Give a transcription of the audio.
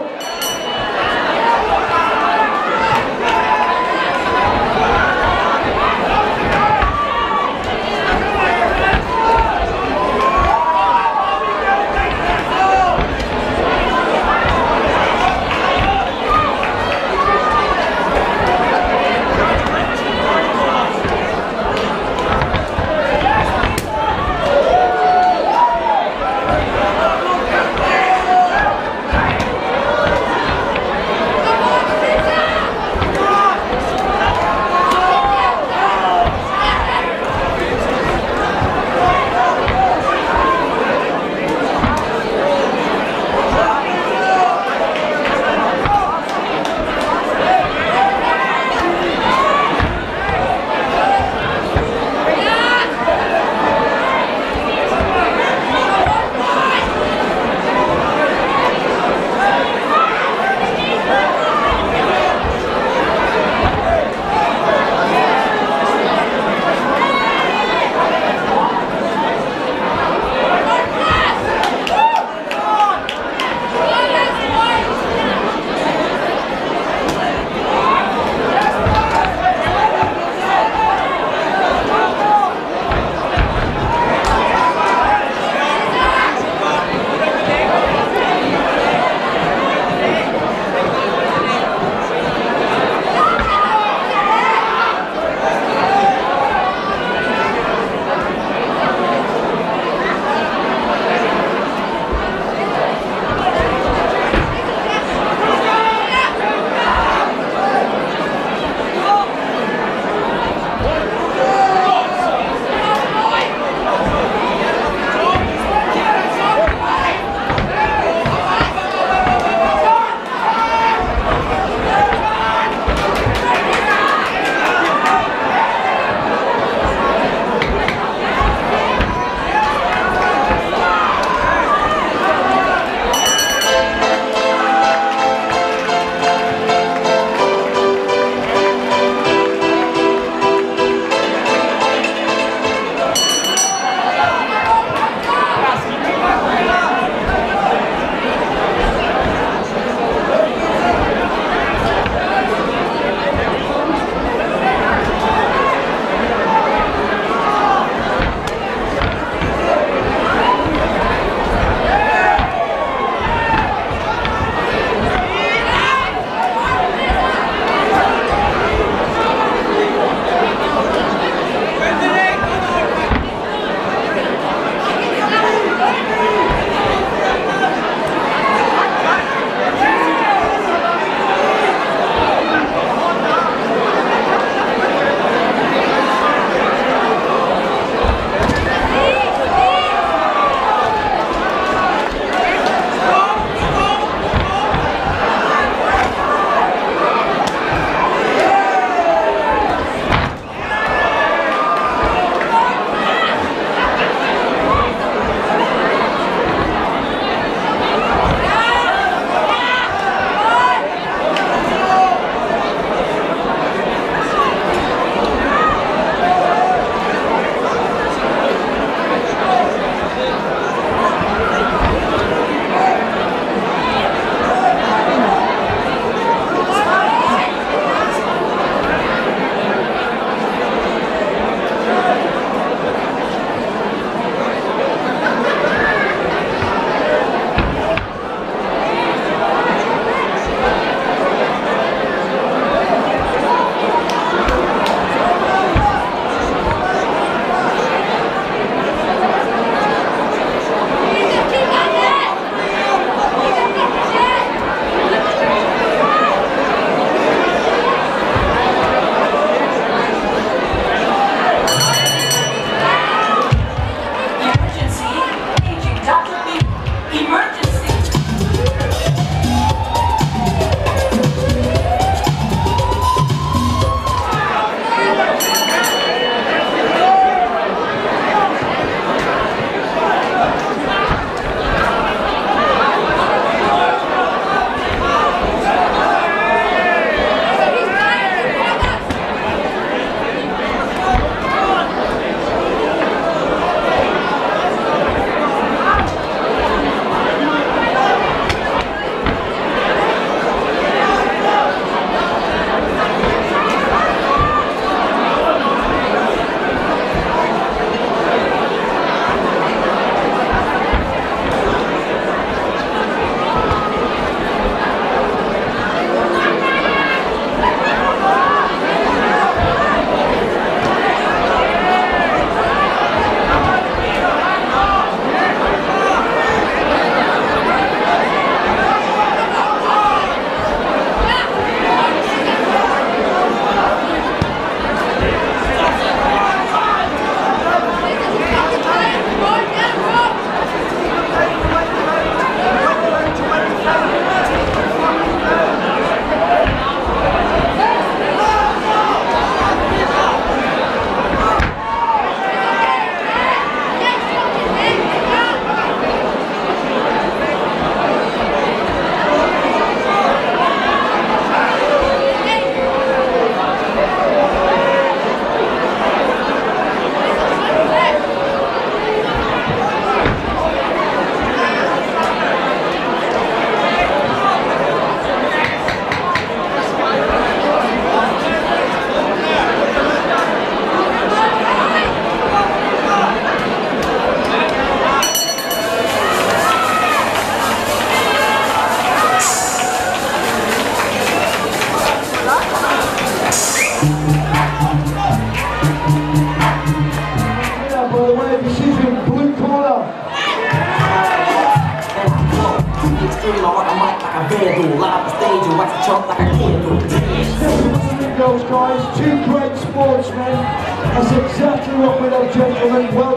Hey! handle. Live on stage and watch it chump like a candle. Goes guys, two great sportsmen. That's exactly what we know, gentlemen. Well